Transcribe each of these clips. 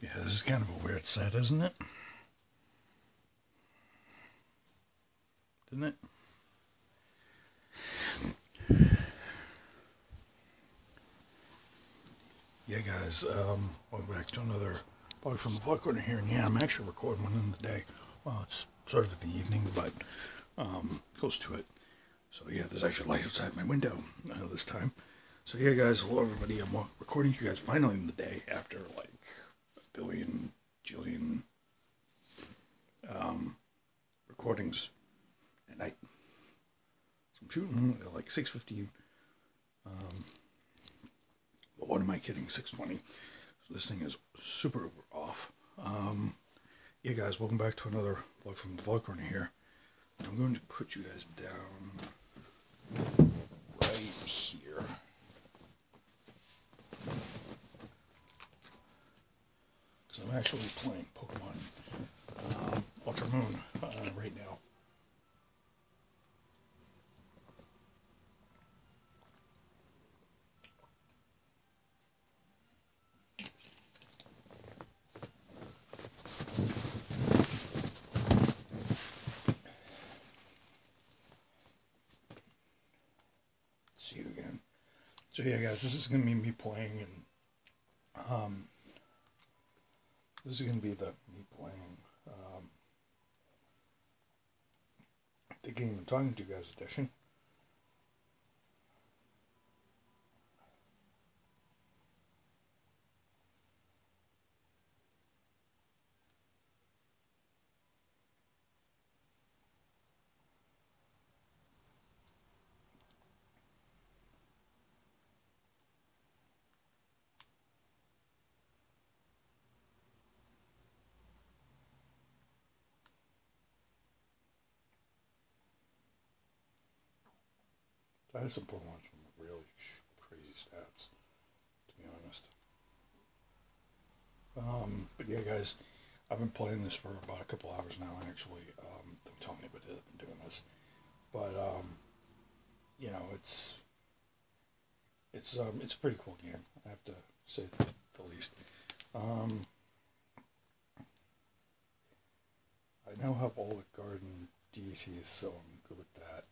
Yeah, this is kind of a weird set, isn't it? Isn't it? Yeah, guys, um, welcome back to another vlog from the vlog corner here. And yeah, I'm actually recording one in the day. Well, it's sort of in the evening, but um, close to it. So yeah, there's actually light outside my window uh, this time. So yeah, guys, hello everybody. I'm recording you guys finally in the day after like billion, jillion um, recordings at night. So I'm shooting at like 6.15. Um, but what am I kidding? 6.20. So this thing is super off. Um, yeah, guys, welcome back to another vlog from the Vlog Corner here. I'm going to put you guys down right here. Because I'm actually playing Pokemon um, Ultra Moon uh, right now. See you again. So yeah, guys, this is going to be me playing, and um, this is going to be the me playing um, the game and talking to you guys edition. I had some poor ones from really crazy stats, to be honest. Um, but yeah, guys, I've been playing this for about a couple hours now, actually. Um, don't tell anybody that I've been doing this. But, um, you know, it's, it's, um, it's a pretty cool game, I have to say the least. Um, I now have all the guardian deities, so I'm good with that.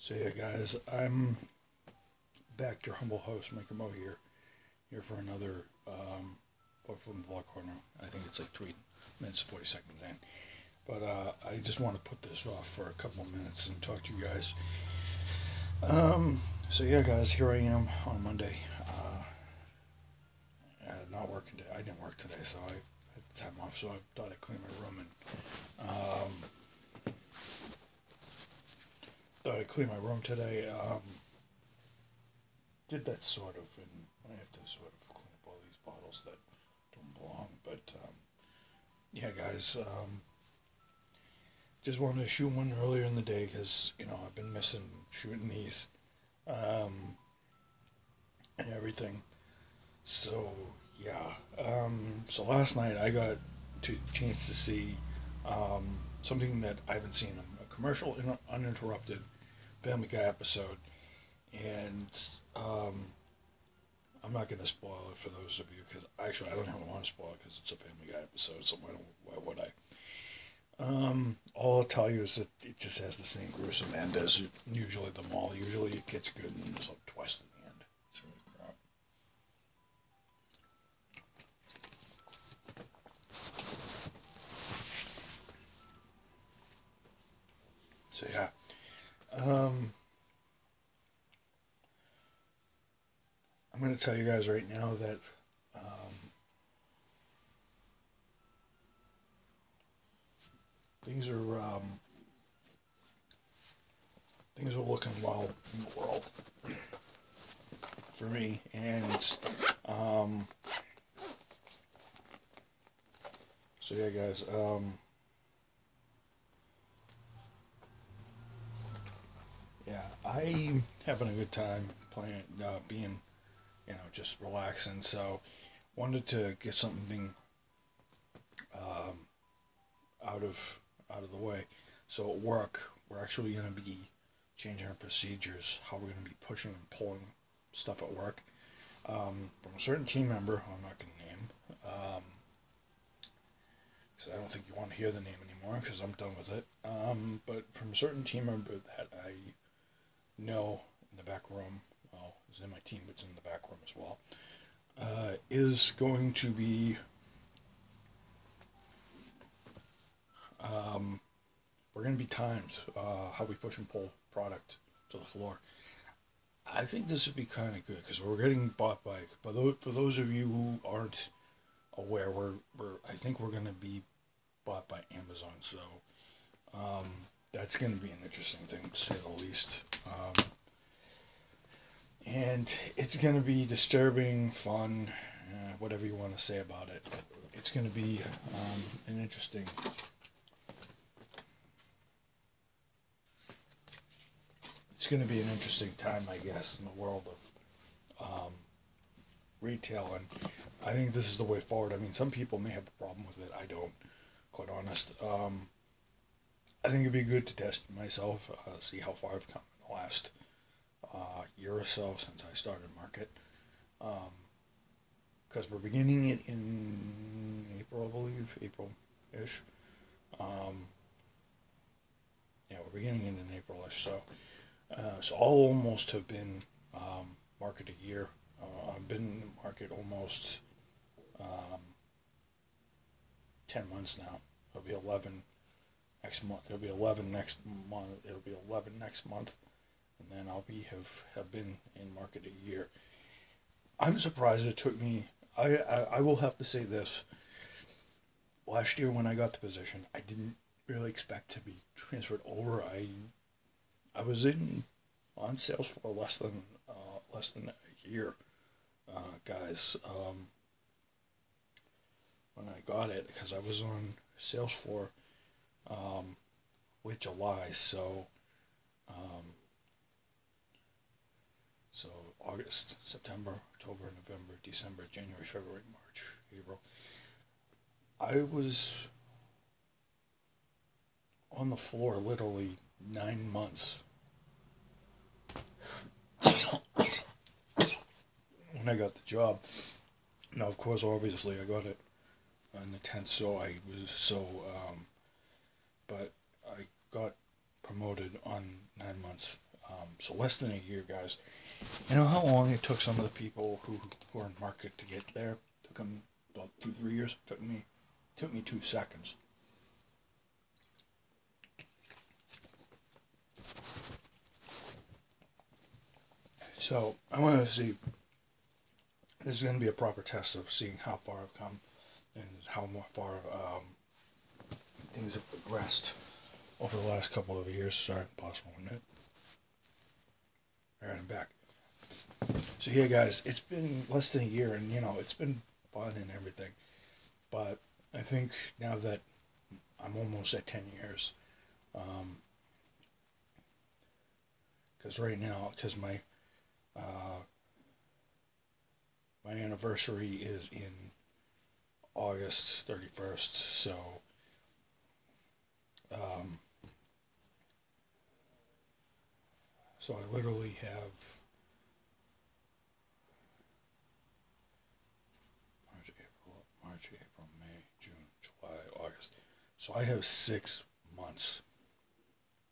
So yeah, guys, I'm back. Your humble host, Mike Mo here, here for another um, from Vlog Corner. I think it's like three minutes and forty seconds in, but uh, I just want to put this off for a couple of minutes and talk to you guys. Um, so yeah, guys, here I am on Monday. Uh, uh, not working today. I didn't work today, so I had the time off. So I thought I'd clean my room and. Um, thought I'd clean my room today. Um, did that sort of, and I have to sort of clean up all these bottles that don't belong. But um, yeah, guys, um, just wanted to shoot one earlier in the day because you know I've been missing shooting these um, and everything. So yeah, um, so last night I got to chance to see um, something that I haven't seen a commercial uninterrupted Family Guy episode, and um, I'm not going to spoil it for those of you because actually I don't even want to spoil it because it's a Family Guy episode, so why, why would I? Um, all I'll tell you is that it just has the same gruesome end as usually the mall. Usually it gets good and there's a twist in the end. It's really crap. So yeah. Um, I'm going to tell you guys right now that um, things are um, things are looking wild in the world for me, and um, so yeah, guys. Um, I'm having a good time playing, uh, being, you know, just relaxing. So, wanted to get something um, out of out of the way. So at work, we're actually going to be changing our procedures, how we're going to be pushing and pulling stuff at work. Um, from a certain team member, I'm not going to name, um, I don't think you want to hear the name anymore, because I'm done with it. Um, but from a certain team member that I know in the back room, well, is in my team, but it's in the back room as well, uh, is going to be um, we're going to be timed uh, how we push and pull product to the floor. I think this would be kind of good because we're getting bought by. But for those of you who aren't aware, we're we're I think we're going to be bought by Amazon. So um, that's going to be an interesting thing to say the least. Um, and it's going to be disturbing, fun, uh, whatever you want to say about it. It's going to be um, an interesting it's going to be an interesting time, I guess, in the world of um, retail, and I think this is the way forward. I mean, some people may have a problem with it. I don't, quite honest. Um, I think it'd be good to test myself, uh, see how far I've come in the last uh, year or so since I started market. Because um, we're beginning it in April, I believe, April-ish. Um, yeah, we're beginning it in April-ish, so uh, so I'll almost have been um, market a year. Uh, I've been in the market almost um, 10 months now. It'll be 11 next month. It'll be 11 next month. It'll be 11 next month. And then I'll be have, have been in market a year. I'm surprised it took me, I, I, I will have to say this. Last year when I got the position, I didn't really expect to be transferred over. I I was in on sales for less than uh, less than a year, uh, guys. Um, when I got it, because I was on sales for um, late July, so um, so August, September, October, November, December, January, February, March, April. I was on the floor literally nine months when I got the job. Now, of course, obviously, I got it on the 10th, so I was so, um, but I got promoted on nine months. Um, so less than a year, guys. You know how long it took some of the people who, are in market to get there? Took them about two, three years. Took me, took me two seconds. So I want to see this is going to be a proper test of seeing how far I've come and how far um, things have progressed over the last couple of years. Sorry, possible one minute. Alright, I'm back. So yeah, guys, it's been less than a year, and you know it's been fun and everything. But I think now that I'm almost at ten years, because um, right now, because my uh, my anniversary is in August 31st, so um, so I literally have March, April, March, April, May, June, July, August. So I have six months,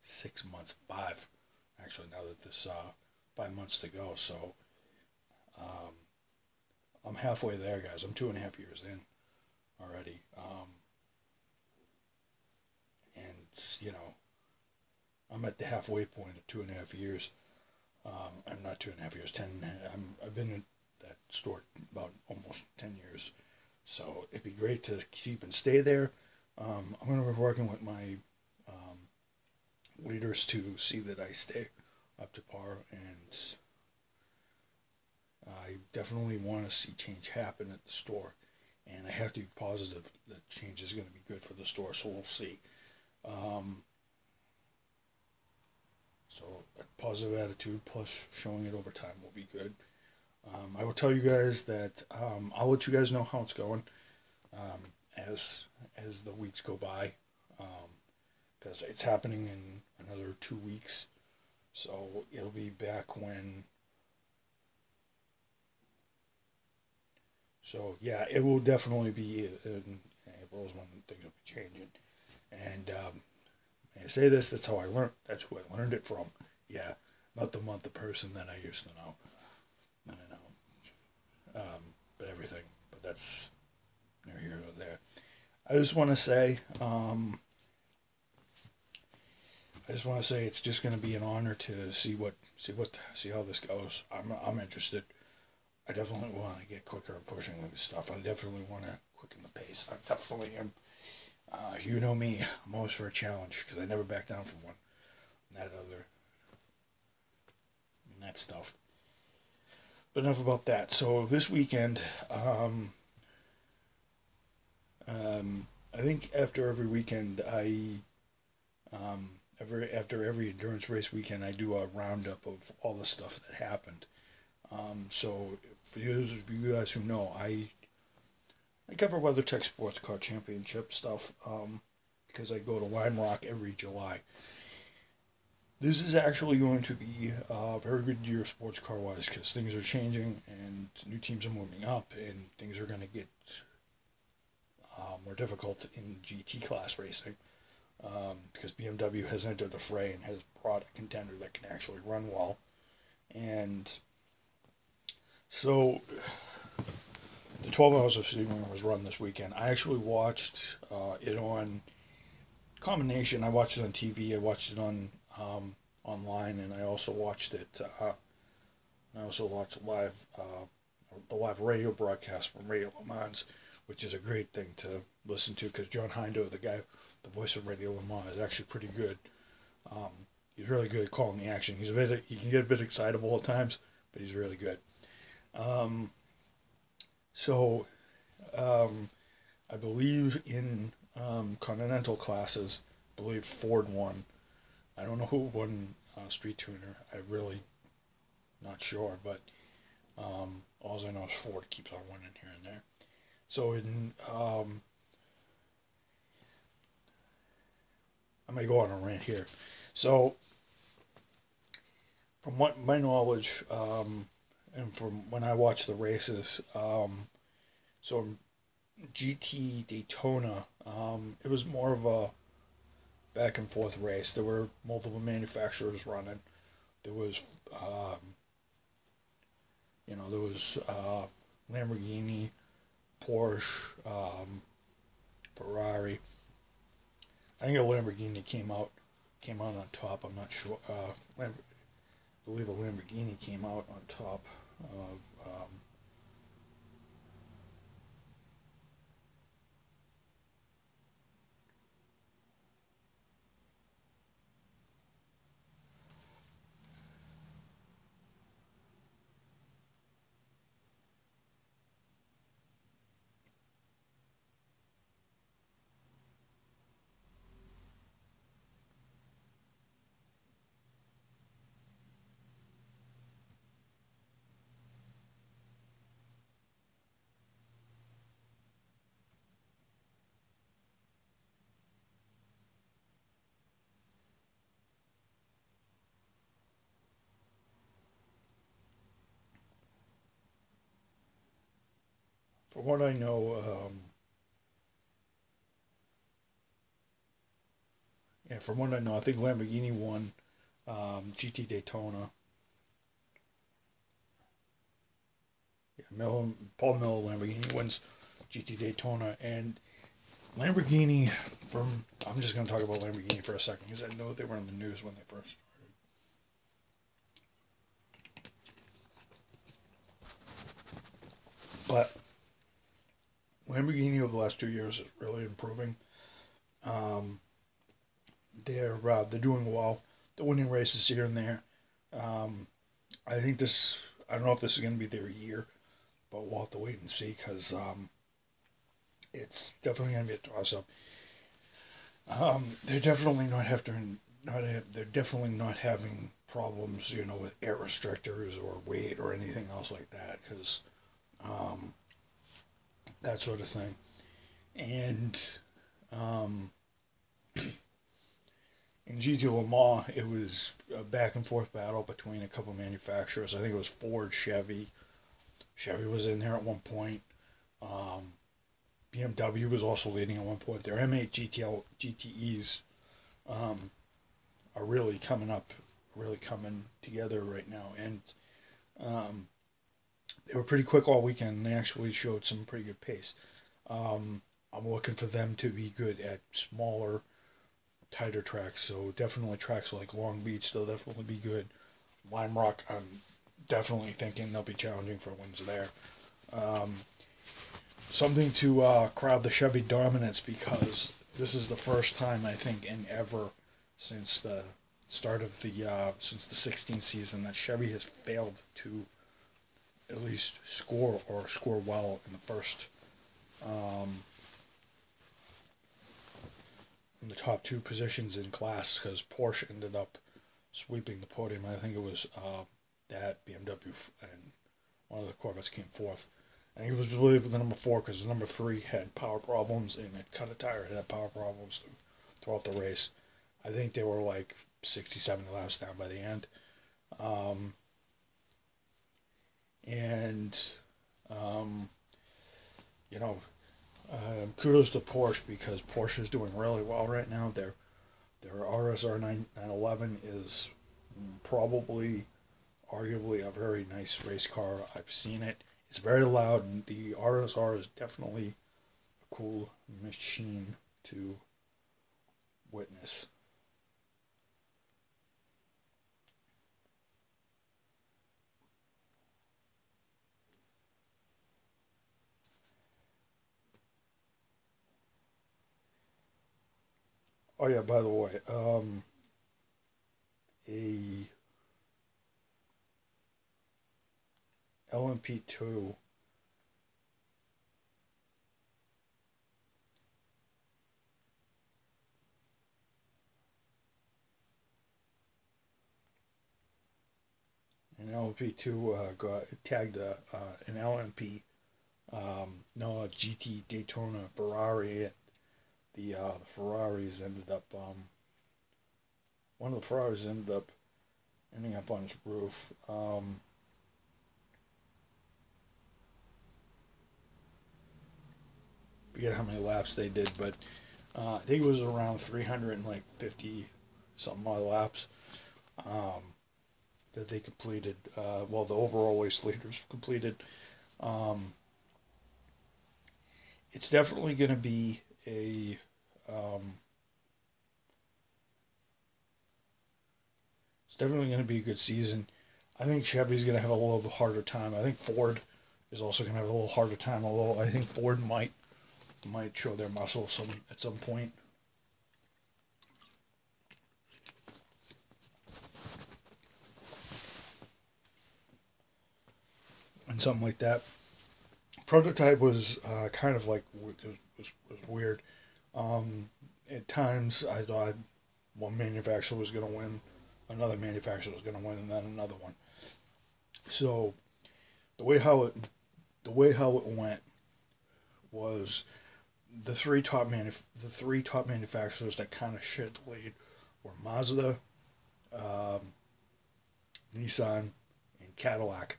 six months, five, actually. Now that this uh, five months to go, so um, I'm halfway there, guys. I'm two and a half years in already. Um, and, you know, I'm at the halfway point of two and a half years. Um, I'm not two and a half years, ten. I'm, I've been in that store about almost ten years. So it'd be great to keep and stay there. Um, I'm going to be working with my um, leaders to see that I stay up to par, and I definitely want to see change happen at the store. And I have to be positive that change is going to be good for the store, so we'll see. Um, so a positive attitude plus showing it over time will be good. Um, I will tell you guys that um, I'll let you guys know how it's going um, as as the weeks go by, because um, it's happening in another two weeks. So it'll be back when. So yeah, it will definitely be in April is when things will be changing, and um, I say this. That's how I learned. That's who I learned it from. Yeah, not the month, the person that I used to know. I know, um, but everything. But that's near here or there. I just want to say, um, I just want to say it's just going to be an honor to see what see what see how this goes. I'm I'm interested. I definitely want to get quicker and pushing with stuff. I definitely want to quicken the pace. I definitely am. Uh, you know me. I'm always for a challenge because I never back down from one. That other. And that stuff. But enough about that. So this weekend, um, um, I think after every weekend, I um, every after every endurance race weekend, I do a roundup of all the stuff that happened. Um, so for those of you guys who know, I I cover WeatherTech Sports Car Championship stuff um, because I go to Lime Rock every July. This is actually going to be a very good year sports car wise because things are changing and new teams are moving up and things are going to get uh, more difficult in GT class racing um, because BMW has entered the fray and has brought a contender that can actually run well. And so the 12 Hours of Sebring was run this weekend. I actually watched uh, it on combination. I watched it on TV. I watched it on um, online, and I also watched it. Uh, I also watched live uh, the live radio broadcast from Radio Le Mans, which is a great thing to listen to because John Hindhaugh, the guy, the voice of Radio Le Mans, is actually pretty good. Um, he's really good at calling the action. He's a bit he can get a bit excitable at times, but he's really good. Um, so, um, I believe in um, continental classes, I believe Ford won. I don't know who won uh, Street Tuner. I really not sure, but um, all I know is Ford keeps on winning here and there. So in um, I may go on a rant here. So from what my knowledge, um, and from when I watched the races, um, so GT Daytona, um, it was more of a back and forth race. There were multiple manufacturers running. There was, um, you know, there was uh, Lamborghini, Porsche, um, Ferrari. I think a Lamborghini came out came out on top. I'm not sure. Uh, I believe a Lamborghini came out on top of um, what I know, um, yeah, from what I know, I think Lamborghini won um, GT Daytona. Yeah, Miller, Paul Miller Lamborghini wins GT Daytona, and Lamborghini. From I'm just going to talk about Lamborghini for a second because I know they were in the news when they first started. But Lamborghini over the last two years is really improving. Um, they're uh, they're doing well. They're winning races here and there. Um, I think this. I don't know if this is going to be their year, but we'll have to wait and see because um, it's definitely going to be a toss up. Um, they're definitely not having not have, they're definitely not having problems, you know, with air restrictors or weight or anything else like that because um, that sort of thing. And um, in GT Le Mans, it was a back and forth battle between a couple manufacturers. I think it was Ford, Chevy. Chevy was in there at one point. Um, BMW was also leading at one point. Their M8 GTL GTEs um, are really coming up, really coming together right now, and um, they were pretty quick all weekend. They actually showed some pretty good pace. Um, I'm looking for them to be good at smaller, tighter tracks. So definitely tracks like Long Beach, they'll definitely be good. Lime Rock, I'm definitely thinking they'll be challenging for wins there. Um, something to uh, crowd the Chevy dominance because this is the first time I think in ever since the start of the uh, since the 16th season that Chevy has failed to at least score or score well in the first um, in the top two positions in class because Porsche ended up sweeping the podium. I think it was uh, that BMW and one of the Corvettes came fourth. And he was believed with the number four because the number three had power problems and it cut a tire, had power problems throughout the race. I think they were like 60, 70 laps down by the end. Um, and, um, you know, um, kudos to Porsche because Porsche is doing really well right now. Their their RSR 9, 911 is probably, arguably, a very nice race car. I've seen it. It's very loud. And the RSR is definitely a cool machine to witness. Oh yeah, by the way, um, a LMP2 an LMP2 uh, got tagged uh, uh, an LMP um, no a GT Daytona Ferrari the uh, the Ferraris ended up um, one of the Ferraris ended up ending up on his roof. Um, forget how many laps they did, but uh, I think it was around 350 something odd laps um, that they completed. Uh, well, the overall race leaders completed. Um, it's definitely going to be a um, it's definitely going to be a good season. I think Chevy's going to have a little harder time. I think Ford is also going to have a little harder time. Although I think Ford might might show their muscle some at some point. And something like that. Prototype was uh, kind of like was, was, was weird. Um, at times, I thought one manufacturer was going to win, another manufacturer was going to win, and then another one. So, the way how it, the way how it went, was the three top manuf- the three top manufacturers that kind of shit the lead were Mazda, um, Nissan, and Cadillac.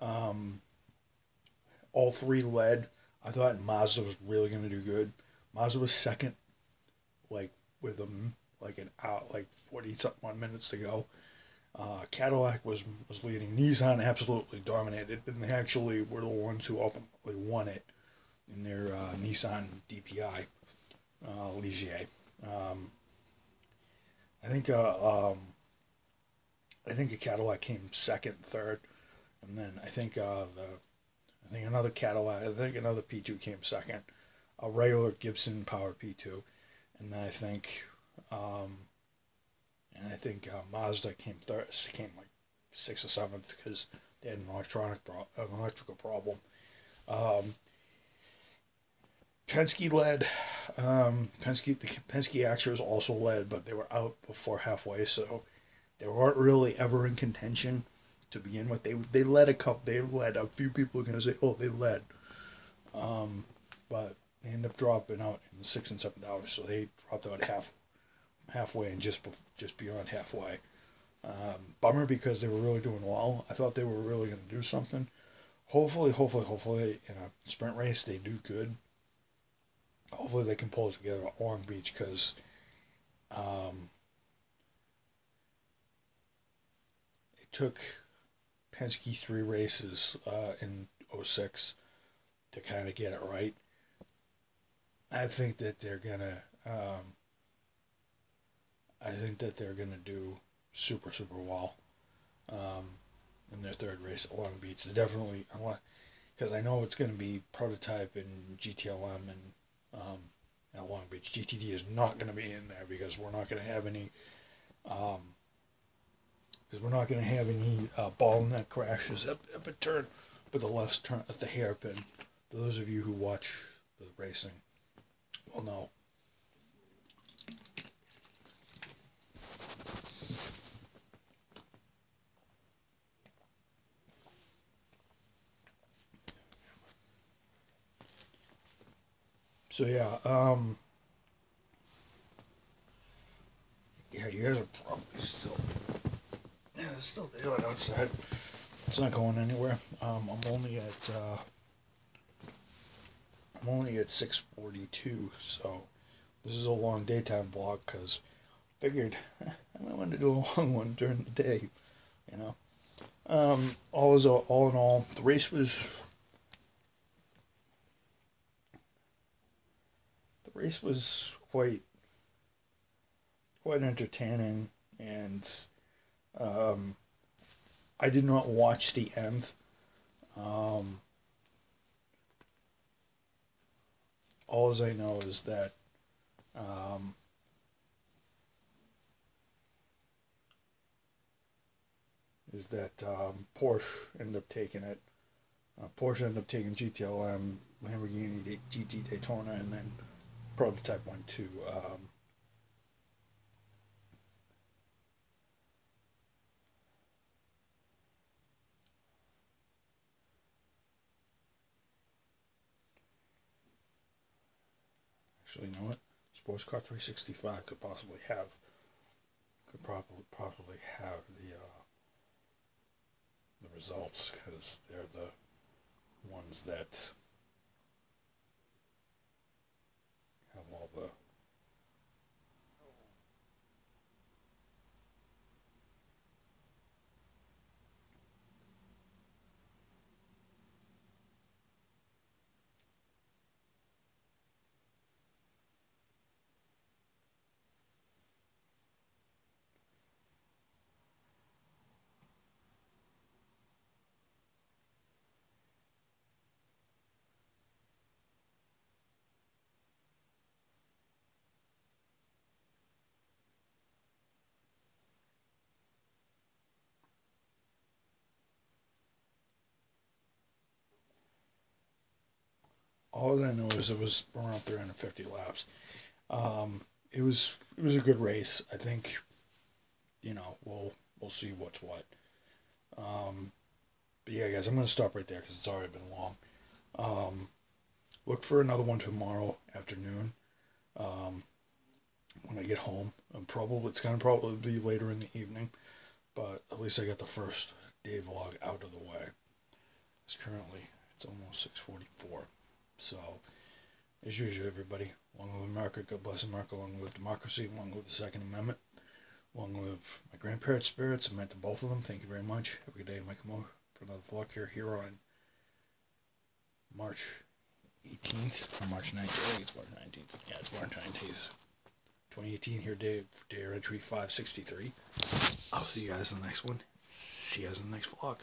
Um, all three led. I thought Mazda was really going to do good. Mazda was second, like with them like an out like forty something minutes to go. Uh, Cadillac was was leading. Nissan absolutely dominated, and they actually were the ones who ultimately won it in their uh, Nissan DPI uh, Ligier. Um, I think uh, um, I think a Cadillac came second, third, and then I think uh, the I think another Cadillac. I think another P two came second. A regular Gibson Power P two, and then I think, um, and I think uh, Mazda came third. Came like sixth or seventh because they had an electronic pro- an electrical problem. Um, Penske led. Um, Penske the Penske Acuras also led, but they were out before halfway, so they weren't really ever in contention to begin with. They they led a couple. They led a few people are gonna say, oh, they led, um, but they end up dropping out in the six and seventh hours. So they dropped out half halfway and just just beyond halfway. Um, bummer because they were really doing well. I thought they were really going to do something. Hopefully, hopefully, hopefully, in a sprint race they do good. Hopefully, they can pull it together at Long Beach because um, it took Penske three races uh, in 06 to kind of get it right. I think that they're gonna. Um, I think that they're gonna do super super well um, in their third race at Long Beach. They definitely I want because I know it's gonna be prototype and GTLM and um, at Long Beach. GTD is not gonna be in there because we're not gonna have any. Um, because we're not going to have any uh, bottleneck crashes up, up a turn, but the left turn at the hairpin. Those of you who watch the racing will no. So yeah, um, yeah, you guys are probably still, yeah, it's still daylight outside. It's not going anywhere. Um, I'm only at, uh, I'm only at 6:42, so this is a long daytime vlog because I figured I might want to do a long one during the day, you know. Um, all is all in all, the race was the race was quite quite entertaining and um, I did not watch the end. Um, all I know is that um, is that um, Porsche ended up taking it. Uh, Porsche ended up taking GTLM, Lamborghini GT Daytona, and then prototype went to um, Actually, you know Car 365 could possibly have could probably possibly have the uh, the results because they're the ones that have all the all I know is it was around 350 laps. Um, it was it was a good race. I think, you know, we'll we'll see what's what. Um, but yeah, guys, I'm gonna stop right there because it's already been long. Um, look for another one tomorrow afternoon. Um, when I get home, I'm probably it's gonna probably be later in the evening, but at least I got the first day vlog out of the way. It's currently it's almost six forty four. So, as usual, everybody, long live America, God bless America, long live democracy, long live the Second Amendment, long live my grandparents' spirits. I meant to both of them. Thank you very much. Good day, Mike Mo, for another vlog here, here on March 18th, or March 19th. it's March 19th. Yeah, it's March 19th. 2018 here, day, day entry 563. I'll see you guys in the next one. See you guys in the next vlog.